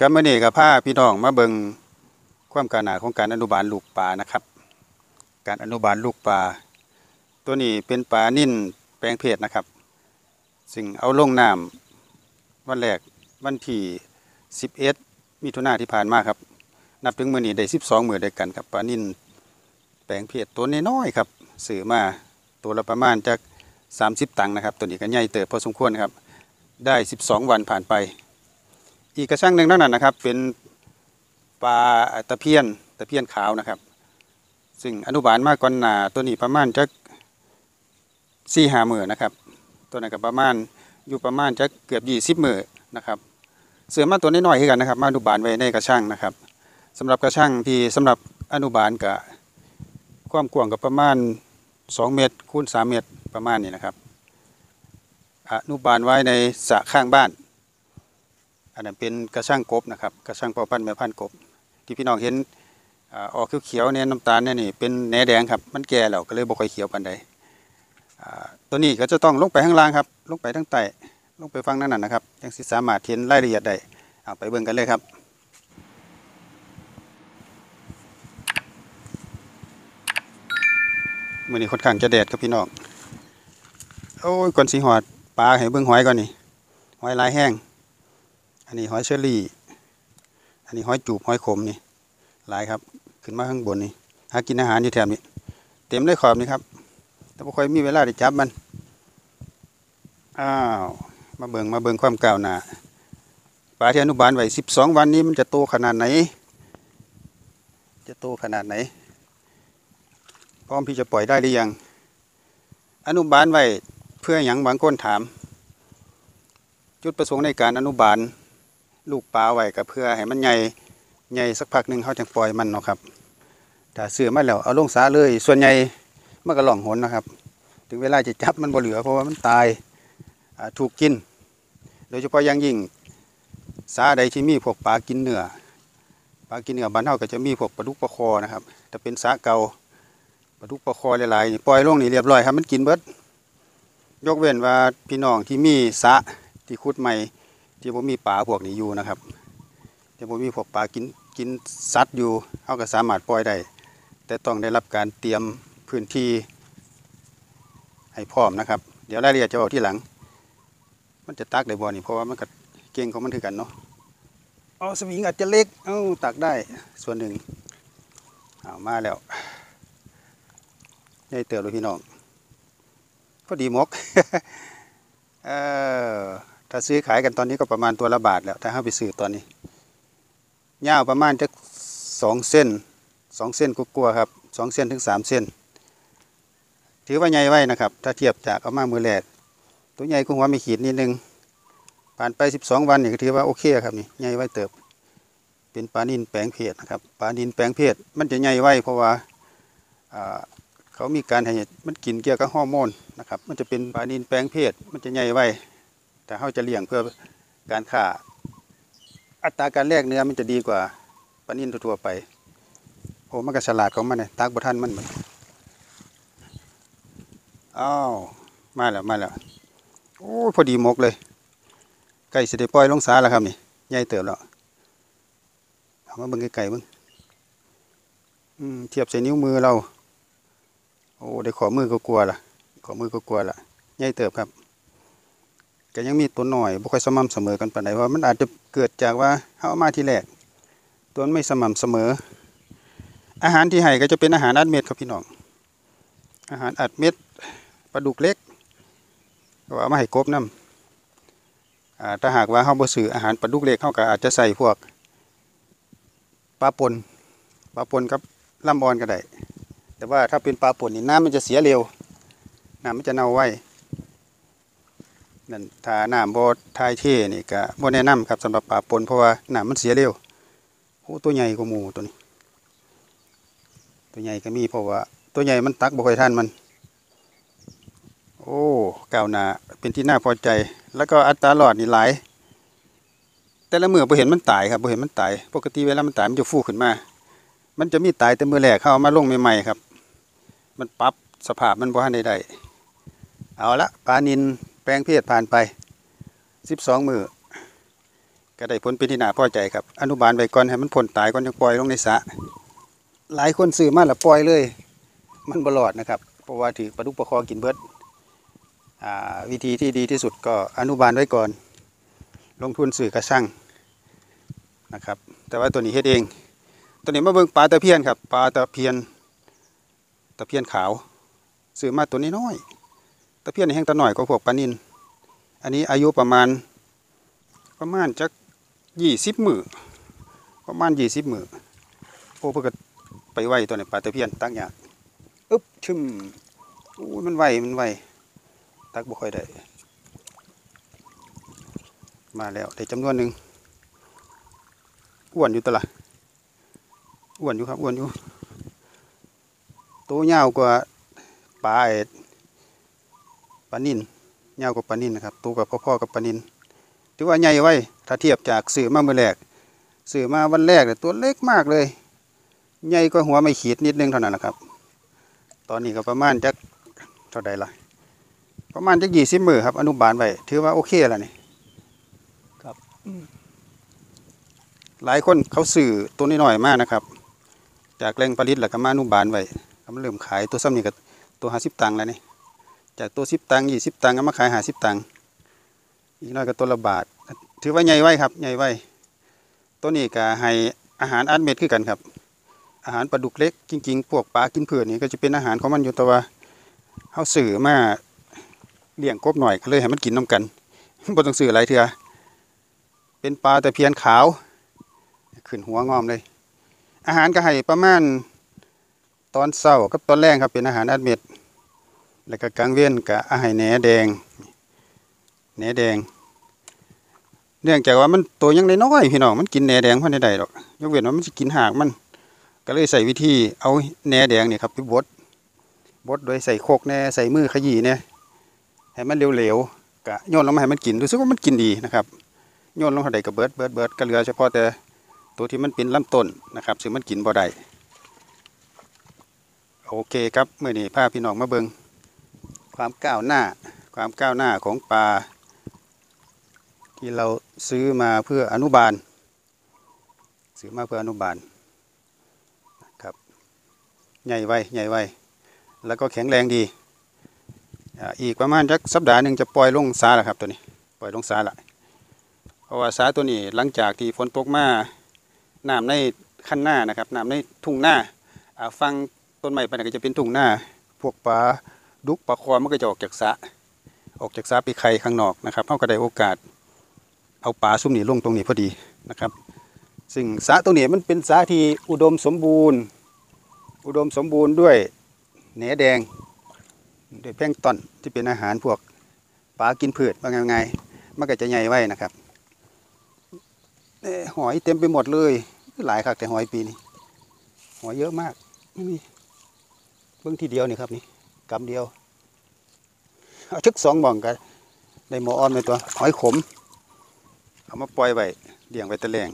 ก็มื้อนี้ก็พาพี่น้องมาเบิงความกาวหนาของการอนุบาลลูกปลานะครับ การอนุบาลลูกปลาตัวนี้เป็นปลานิ่นแปลงเพศนะครับ ซึ่งเอาลงน้ำวันแรกวันที่11มิถุนาที่ผ่านมาครับ นับถึงมื้อนี้ได้ 12มื้อด้วยกันครับปลานิ่นแปลงเพศตัวน้อยๆครับซื้อมาตัวละประมาณจัก30 ตังค์นะครับ ตัวนี้ก็ใหญ่เติบพอสมควรครับ ได้ 12 วันผ่านไป อีกกระช่างหนึ่งนั่นนะนะครับ เป็นปลาตะเพียนตะเพียนขาวนะครับ ซึ่งอนุบาลมากก่อนหนาตัวนี้ประมาณจักสี่หามือนะครับ ตัวนั้นก็ประมาณอยู่ประมาณจักเกือบยี่สิบมือนะครับ เสือมาตัวน้อยๆขึ้กันนะครับ มาอนุบาลไว้ในกระช่างนะครับสำหรับกระช่างที่สำหรับอนุบาลกับความกว้างกับประมาณ 2 เมตรคูณ3เมตรประมาณนี้นะครับ อนุบาลไว้ในสระข้างบ้าน อันนั้นเป็นกระช่างกบนะครับกระช่างปอพันธุ์แม่พันธุ์กบ ที่พี่น้องเห็นออกเขียวๆเนี่ยน้ำตาลเนี่ยนี่เป็นแหนแดงครับมันแก่แล้วก็เลยบ่ค่อยเขียวปานใดตัวนี้ก็จะต้องลงไปข้างล่างครับลงไปทั้งใต้ลงไปฟังนั่นน่ะนะครับยังสิสามารถเห็นรายละเอียดได้เอาไปเบิ่งกันเลยครับมื้อนี้ค่อนข้างจะแดดครับพี่น้องโอ้ยก่อนสิหอดปลาให้เบิ่งหอยก่อนนี่หอยลายแห้ง นนี้หอยเชอรี่ อันนี้หอยจูบหอยขมนี่ หลายครับ ขึ้นมาข้างบนนี่ หากินอาหารอยู่แถวนี้ เต็มเลยขอบนี่ครับ แต่บ่ค่อยมีเวลาได้จับมัน อ้าว มาเบิงมาเบิงความก้าวหน้า ปลาที่อนุบาลไว้12วันนี้มันจะโตขนาดไหน จะโตขนาดไหน พร้อมที่จะปล่อยได้หรือยัง อนุบาลไว้เพื่ออย่างบางคนถาม จุดประสงค์ในการอนุบาล ลูกปลาไว้ก็เพื่อให้มันใหญ่ใหญ่สักพักหนึ่งเขาจะปล่อยมันเนาะครับถ้าเสือมาแล้วเอาลงสาเลย ส่วนใหญ่มันก็หล่องหนนะครับ ถึงเวลาจะจับมันบ่เหลือเพราะว่ามันตายถูกกิน โดยเฉพาะอย่างยิ่งสาใดที่มีพวกปลากินเนื้อปลากินเนื้อบ้านเฮาก็จะมีพวกปลาดุกปลาคอนะครับแต่เป็นสาเก่าปลาดุกปลาคอหลายๆปล่อยลงนี่เรียบร้อยครับมันกินเบิดยกเว้นว่าพี่น้องที่มีสระที่ขุดใหม่ ที่บ่มีปลาพวกนี้อยู่นะครับที่บ่มีพวกปลากินกินสัตว์อยู่เฮาก็สามารถปล่อยได้แต่ต้องได้รับการเตรียมพื้นที่ให้พร้อมนะครับ เดี๋ยวรายละเอียดจะบอกที่หลัง มันจะตักได้บ่นี่เพราะว่ามันก็เก่งของมันคือกันเนาะอ๋อสวิงอาจจะเล็กเอ้าตักได้ส่วนหนึ่งเอามาแล้วใหญ่เติบเลยพี่น้องพอดีมก เออ ถ้าซื้อขายกันตอนนี้ก็ประมาณตัวละบาทแล้ว ถ้าห้าไปซื้อตอนนี้ยาวประมาณจะสองเส้นสองเส้นกลัวๆครับสองเส้นถึงสามเส้น ถือว่าใหญ่ไว้นะครับ ถ้าเทียบจากเอามามือแรกตัวใหญ่ก็หัวไม่ขีดนิดนึง ผ่านไปสิบสองวันนี่ก็ถือว่าโอเคครับนี่ใหญ่ไว้เติบ เป็นปลานินแปลงเพศนะครับปลานินแปลงเพศมันจะใหญ่ไว้เพราะว่าอ่าเขามีการให้มันกินเกี่ยวกับฮอร์โมนนะครับ มันจะเป็นปลานินแปลงเพศ มันจะใหญ่ไว้ แต่เขาจะเลี้ยงเพื่อการฆ่า อัตราการแลกเนื้อมันจะดีกว่าปลานินทั่วไป โอ้มันก็ฉลาดของมันเลยตักบทันมันเหมือนอ้าวมาแล้วมาแล้วโอ้พอดีหมกเลยไก่สิได้ปล่อยลงสาแล้วครับนี่ใหญ่เติบแล้วเอามาเบิ่งไก่ๆเบิ่งเทียบใส่นิ้วมือเรา โอ้ได้ขอมือก็กลัวล่ะ ขอมือก็กลัวล่ะใหญ่เติบครับ ก็ยังมีตัวหน่อยบ่ค่อยสม่ำเสมอกันปานใดว่ามันอาจจะเกิดจากว่าเฮาเอามาทีแรกตัวมันไม่สม่ำเสมอ อาหารที่ให้ก็จะเป็นอาหารอัดเม็ดครับพี่น้อง อาหารอัดเม็ดปลาดุกเล็กก็เอามาให้กบนํอ่าถ้าหากว่าเฮาบ่ซื้ออาหารปลาดุกเล็กเฮาก็อาจจะใส่พวกปลาปนปลาปนกับลำบอนก็ได้แต่ว่าถ้าเป็นปลาป่นนี่น้ำมันจะเสียเร็วน้ำมันจะเน่าไว นั่นถ้าน้ำบ่ทายเทนี่ก็บ่แนะนำครับสำหรับปลาปนเพราะว่าน้ำมันเสียเร็วโอ้ตัวใหญ่กว่าหมูตัวนี้ ตัวใหญ่ก็มีเพราะว่า ตัวใหญ่มันตักบ่ค่อยทันมัน โอ้ก้าวหน้าเป็นที่น่าพอใจ แล้วก็อัตราหลอดนี่หลาย แต่ละมือบ่เห็นมันตายครับบ่เห็นมันตาย ปกติเวลามันตายมันจะฟูขึ้นมา มันจะมีตายแต่มือแรกเข้าเอามาลงใหม่ๆครับ มันปรับสภาพมันบ่ทันได้ได้เอาละปลานิน แปลงเพศผ่านไปสิบสองมือก็ได้ผลเป็นที่น่าพอใจครับ อนุบาลไว้ก่อนให้มันพ้นตายก่อนจะปล่อยลงในสระหลายคนซื้อมาแล้วปล่อยเลย มันบรอดนะครับ เพราะว่าถือปลาดุกปลาคอกินเบิดวิธีที่ดีที่สุดก็อนุบาลไว้ก่อน ลงทุนซื้อกระชังนะครับ แต่ว่าตัวนี้เฮ็ดเอง ตัวนี้มาเบิ่งปลาตะเพียนครับ ปลาตะเพียนตะเพียนขาว ซื้อมาตัวนี้น้อย ตะเพียนแห้งตะหน่อยก็พวกปลานินอันนี้อายุประมาณประมาณจักยี่สิบมือประมาณยี่สิบมือโอ้เพื่อไปไหวตัวนี้ปลาตะเพียนตั้งยากอึ๊บชึมอู้ยมันไหวมันไหวตักบ่ค่อยได้มาแล้วได้จำนวนหนึ่งอ้วนอยู่ตละอ้วนอยู่ครับอ้วนอยู่ตัวยาวกว่าปลาไอ้ป ลานินยาวกว่าปลานินนะครับตัวกับพ่อๆกับปลานินถือว่าใหญ่ไว้ถ้าเทียบจากสื่อมาเมื่อแรกสื่อมาวันแรกเนี่ยตัวเล็กมากเลย ใหญ่กว่าหัวไม่ขีดนิดนึงเท่านั้นนะครับ ตอนนี้ก็ประมาณจักเท่าใดล่ะประมาณจักยี่สิบมือครับอนุบาลไว้ถือว่าโอเคแล้วนี่ครับอืมหลายคนเขาสื่อตัวน้อยๆมากนะครับ จากแรงผลิตแล้วก็มาอนุบาลไว้ก็มันเริ่มขายตัวซ้ำนี่ก็ตัวห้าสิบตังค์แล้วนี่ จากตัวสิบตังยี่สิบตังก็มาขายหาสิบตังอีกน้อยก็ตัวละบาท ถือว่าใหญ่ไว้ครับใหญ่ไว้ตัวนี้ก็ให้อาหารอัดเม็ดคือกันครับ อาหารปลาดุกเล็กจริงๆพวกปลากินเผือกนี่ก็จะเป็นอาหารของมันอยู่แต่ว่าเฮาสื่อมาเลี้ยงกบหน่อยก็เลยให้มันกินน้ำกันบ่ต้องสื่อหลายเถื่อเป็นปลาแต่เพียนขาว ขึ้นหัวงอมเลย อาหารก็ให้ประมาณตอนเช้ากับตอนแรกครับเป็นอาหารอัดเม็ด แล้วก็กลางเว้นก็อาหารแหนแดงแหนแดง เนื่องจากว่ามันตัวยังน้อยพี่น้องมันกินแหนแดงพันใดๆดอกยกเว้นว่ามันจะกินหากมัน ก็เลยใส่วิธีเอาแหนแดงนี่ครับไปบดบดโดยใส่โคกแหน่ใส่มือขยี้เนี่ยให้มันเหลวๆกะโยนลงมาให้มันกินรู้สึกว่ามันกินดีนะครับโยนลงเท่าใดก็เบิดเบิดเบิดก็เหลือเฉพาะแต่ตัวที่มันเป็นลำต้นนะครับซึ่งมันกินบ่ได้โอเคครับเมื่อนี้พาพี่น้องมาเบิง ความก้าวหน้า ความก้าวหน้าของปลาที่เราซื้อมาเพื่ออนุบาล ซื้อมาเพื่ออนุบาลครับใหญ่ไวใหญ่ไวแล้วก็แข็งแรงดี อีกประมาณสักสัปดาห์หนึ่งจะปล่อยลงสาแล้วครับตัวนี้ ปล่อยลงสาละเพราะว่าสาตัวนี้หลังจากที่ฝนตกมาน้ำในขั้นหน้านะครับน้ำในทุ่งหน้าฟังต้นไม้ไปนะก็จะเป็นทุ่งหน้าพวกปลา ดุกปลาคอมันก็จะออกจากสะออกจากสะไปไข่ข้างนอกนะครับเขาก็ได้โอกาสเอาปลาซุ่มนี่ลงตรงนี้พอดีนะครับ ซึ่งสะตรงนี้มันเป็นสะที่อุดมสมบูรณ์ อุดมสมบูรณ์ด้วยแหนแดงด้วยแพลงต้นที่เป็นอาหารพวกปลากินพืชว่าไงายๆมันก็จะใหญ่ไว้นะครับหอยเต็มไปหมดเลยหลายคักแต่หอยปีนี้หอยเยอะมากนี่เบื้องทีเดียวนี่ครับนี่ กำเดียว เอาชึกสองบ่องกันได้หมออ่อนไปตัว หอยขม เอามาปล่อยไว้เลี้ยงไว้ตะแลง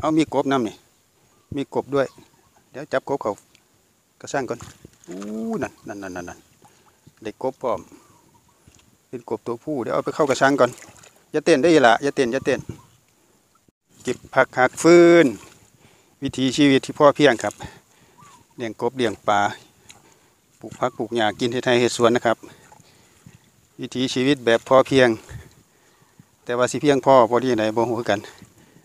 เอามีกบน้ำนี่ มีกบด้วย เดี๋ยวจับกบเขากระช่างก่อนอู้นั่นนั่นนั่นนั่นได้กบพร้อมเป็นกบตัวผู้เดี๋ยวเอาไปเข้ากระช่างก่อนอย่าเต้นได้ละอย่าเต้นอย่าเต้นเก็บผักหักฟืนวิถีชีวิตที่พ่อเพียงครับเลี้ยงกบเลี้ยงปลา ปลูกผักปลูกหญ้ากินเฮ็ดไร่เฮ็ดสวนนะครับ วิถีชีวิตแบบพอเพียง แต่ว่าสิเพียงพ่อพอดีไหนบ่ฮู้คือกัน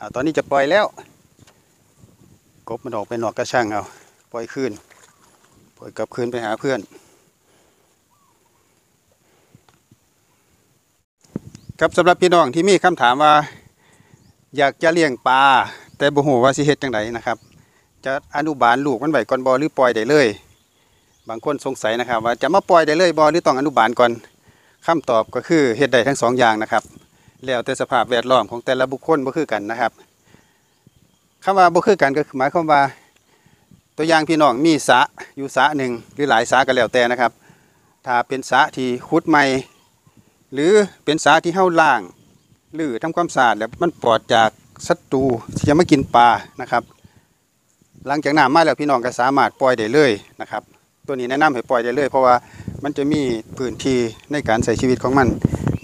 อาตอนนี้จะปล่อยแล้ว กบมันออกไปนอกกระช่างเอาปล่อยคืนปล่อยกลับคืนไปหาเพื่อน ครับสำหรับพี่น้องที่มีคำถามว่า อยากจะเลี้ยงปลาแต่บ่ฮู้ว่าสิเฮ็ดจังไดนะครับ จะอนุบาลลูกมันไว้ก่อนบ่หรือปล่อยได้เลย บางคนสงสัยนะครับ ว่าจะมาปล่อยได้เลยบ่หรือต้องอนุบาลก่อนคำตอบก็คือเฮ็ดได้ทั้งสองอย่างนะครับ แล้วแต่สภาพแวดล้อมของแต่ละบุคคลบ่คือกันนะครับคำว่าบ่คือกันก็คือหมายความว่า ตัวอย่างพี่น้องมีสะอยู่สะหนึ่งหรือหลายสะก็แล้วแต่นะครับ ถ้าเป็นสะที่ขุดใหม่ หรือเป็นสะที่เฮาล้าง หรือทำความสะอาดแล้วมันปลอดจากศัตรูที่จะมากินปลานะครับ หลังจากน้ำมาแล้วพี่น้องก็สามารถปล่อยได้เลยนะครับ ตัวนี้แนะนำให้ปล่อยได้เลย เพราะว่ามันจะมีพื้นที่ในการใช้ชีวิตของมัน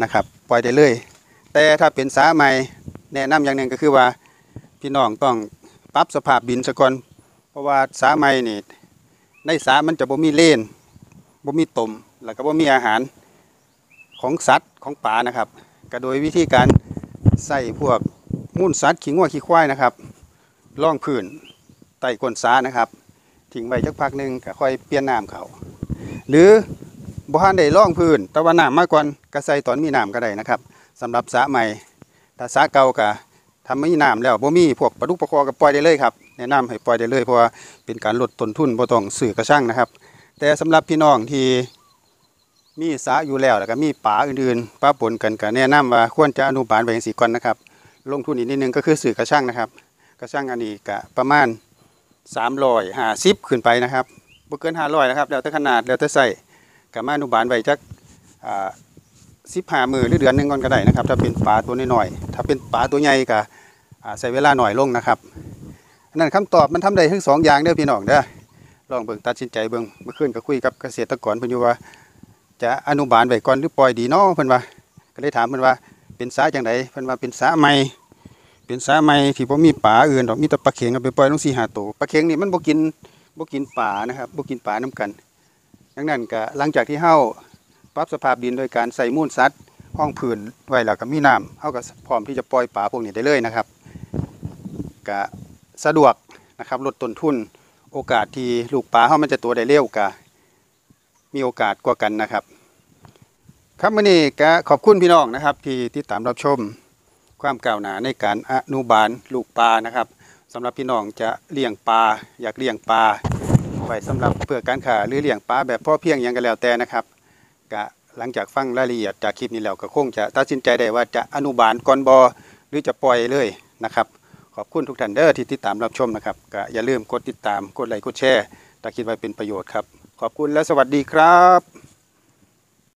นะครับ ปล่อยได้เลย แต่ถ้าเป็นสาใหม่แนะนำอย่างหนึ่งก็คือว่าพี่น้องต้องปรับสภาพดินซะก่อนเพราะว่าสาไม้นี่ในสามันจะบ่มีเลนบ่มีตมแล้วก็บ่มีอาหารของสัตว์ของป่านะครับก็โดยวิธีการใส่พวกมูลสัตว์ขี้งัวขี้ควายนะครับล่องพื้นใต้ก้นสานะครับ ทิ้งไว้จักพักหนึ่งก็ค่อยเปลี่ยนน้ำเขา หรือบ่ทันได้ล่องพื้นแต่ว่าน้ำมาก่อนก็ใส่ตอนมีน้ำก็ได้นะครับสำหรับสระใหม่ถ้าสระเก่าก็ทำไม่มีน้ำแล้วบ่มีพวกปลาดุกปลาคอก็ปล่อยได้เลยครับแนะนำให้ปล่อยได้เลยเพราะว่าเป็นการลดต้นทุนบ่ต้องซื้อกระช่างนะครับ แต่สำหรับพี่น้องที่มีสระอยู่แล้วแล้วก็มีป่าอื่นๆป้าปนกันก็แนะนำว่าควรจะอนุบาลไว้จังซี่ก่อนนะครับ ลงทุนอีกนิดนึงก็คือซื้อกระช่างนะครับ กระช่างอันนี้ก็ประมาณ 350ขึ้นไปนะครับบ่เกิน500นะครับแล้วแต่ขนาดแล้วแต่ไส้ก็มาอนุบาลไว้จักอ่า15มือหรือเดือนหนึงก่อนก็ได้นะครับ ถ้าเป็นปลาตัวน้อยๆถ้าเป็นปลาตัวใหญ่ก็อ่าใช้เวลาหน่อยลงนะครับนนั้นคำตอบมันทำได้ทั้งสองอย่างเด้อพี่น้องเด้อลองเบิ่งตัดสินใจเบิ่งเมื่อคืนก็คุยกับเกษตรกรเพิ่นอยู่ว่า จะอนุบาลไว้ก่อนหรือปล่อยดีเนาะเพิ่นว่า ก็เลยถามเพิ่นว่าเป็นสาจังไดเพิ่นว่าเป็นสาใหม่ เป็นสาใหม่ที่บ่มีปลาอื่นดอกมีแต่ปลาเข็งเอาไปปล่อยลง4 5ตัวปลาเข็งนี่มันบ่กินบ่กินปลานะครับบ่กินปลานํกันดังนั้นก็หลังจากที่เฮาปรับสภาพดินโดยการใส่มูลสัตว์ห้องผืนไว้แล้วก็มีน้ำเฮาก็พร้อมที่จะปล่อยปลาพวกนี้ได้เลยนะครับก็สะดวกนะครับลดต้นทุนโอกาสที่ลูกปลาเฮามันจะตัวได้เร็วก็มีโอกาสกว่ากันนะครับ ครับมื้อนี้ก็ขอบคุณพี่น้องนะครับ ที่ติดตามรับชม ความก้าวหน้าในการอนุบาลลูกปลานะครับสำหรับพี่น้องจะเลี้ยงปลาอยากเลี้ยงปลาไว้สำหรับเพื่อการค้าหรือเลี้ยงปลาแบบพ่อเพียงยังก็แล้วแต่นะครับก็หลังจากฟังรายละเอียดจากคลิปนี้แล้วก็คงจะตัดสินใจได้ว่าจะอนุบาลก่อนบอหรือจะปล่อยเลยนะครับขอบคุณทุกท่านเด้อที่ติดตามรับชมนะครับก็อย่าลืมกดติดตามกดไลค์กดแชร์ถ้าคิดว่าเป็นประโยชน์ครับ ขอบคุณและสวัสดีครับ